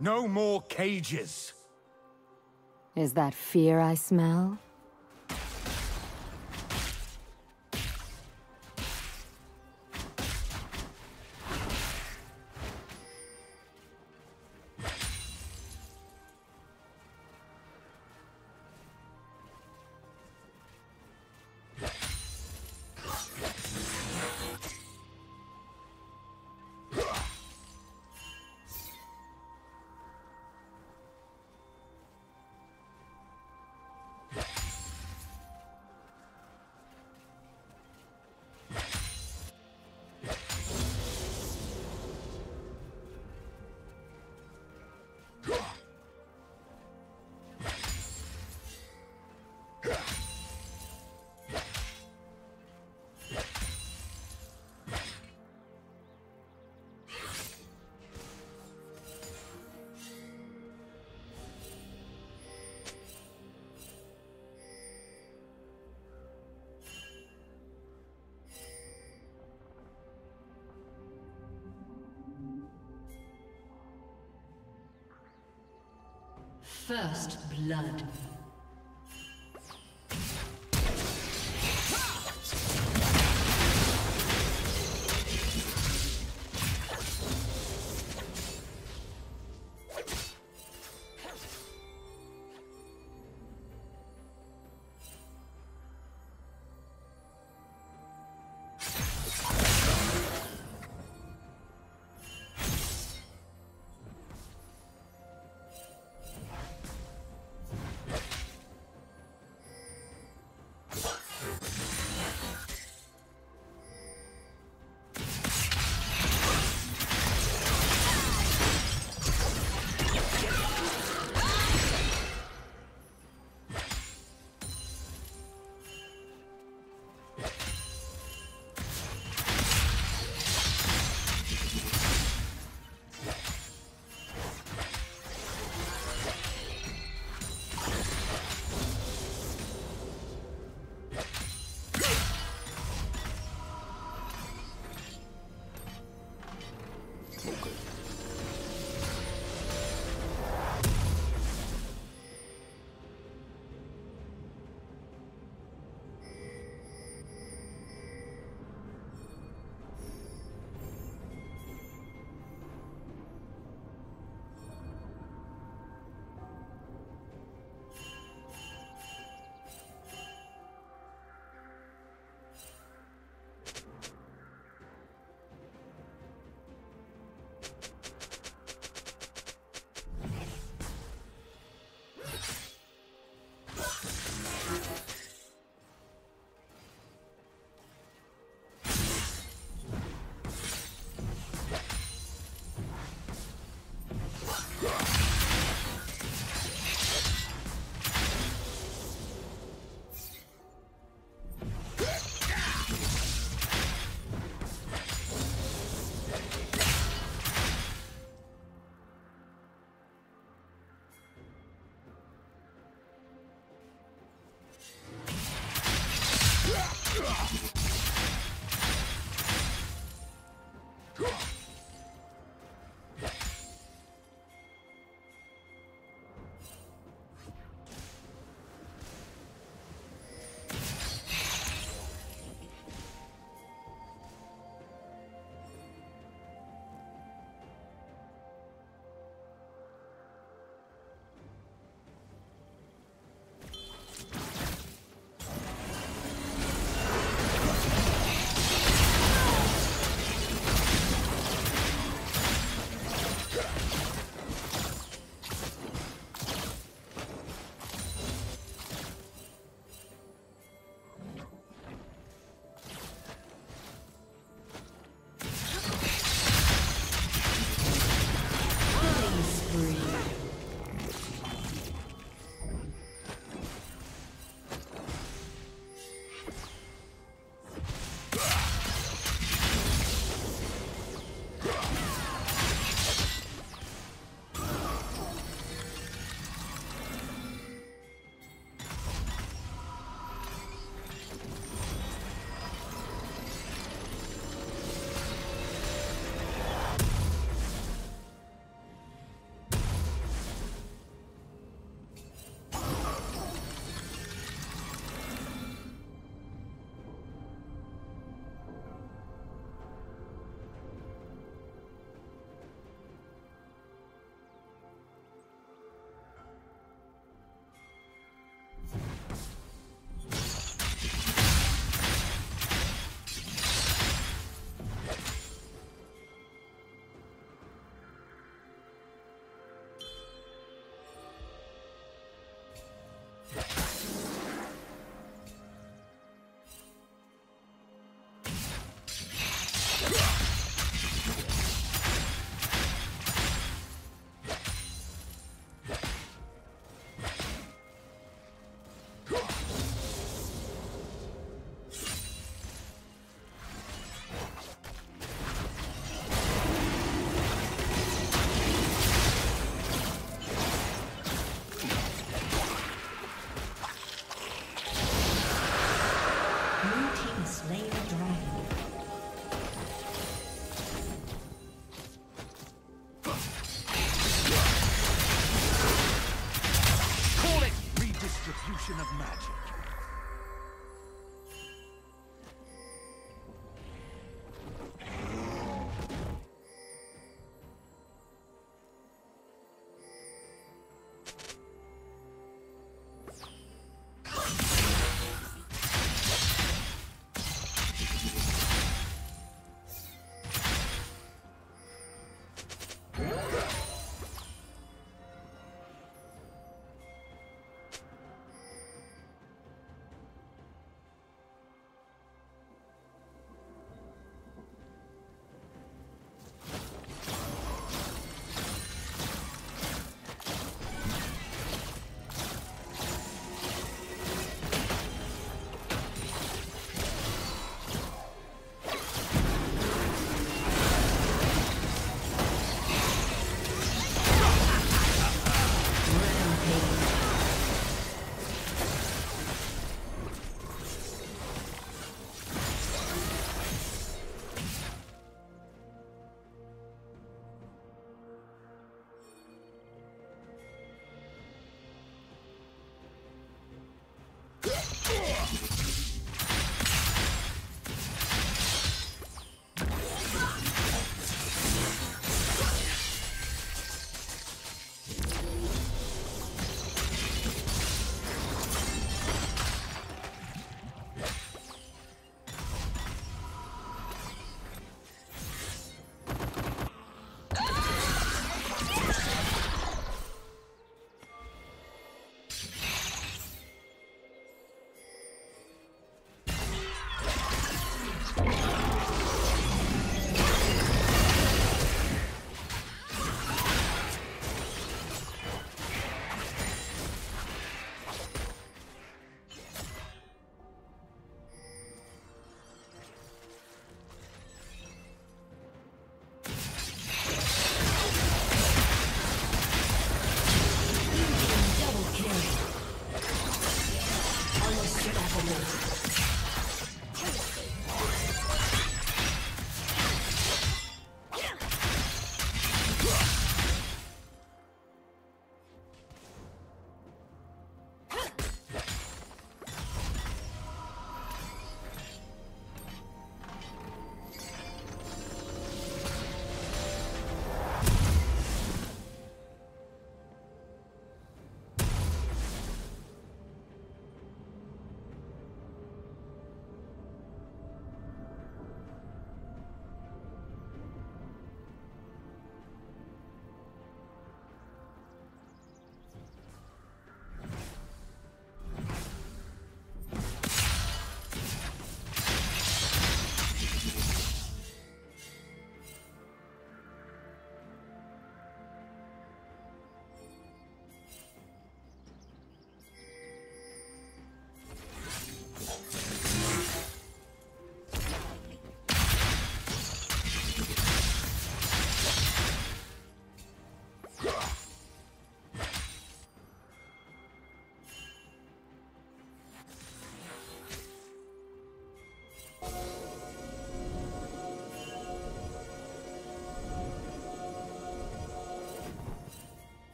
No more cages. Is that fear I smell? First blood.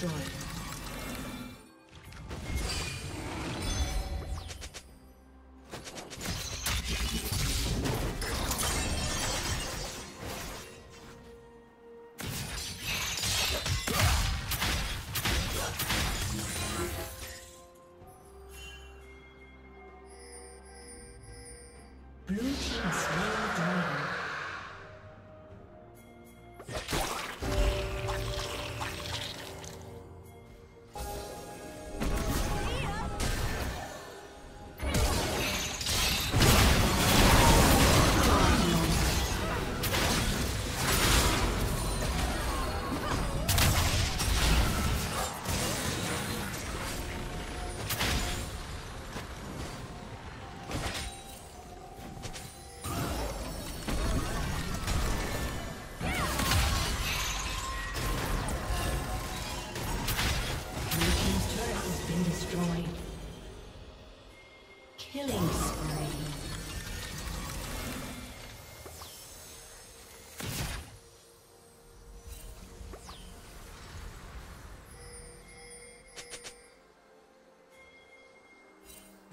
destroyed.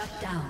Shut down.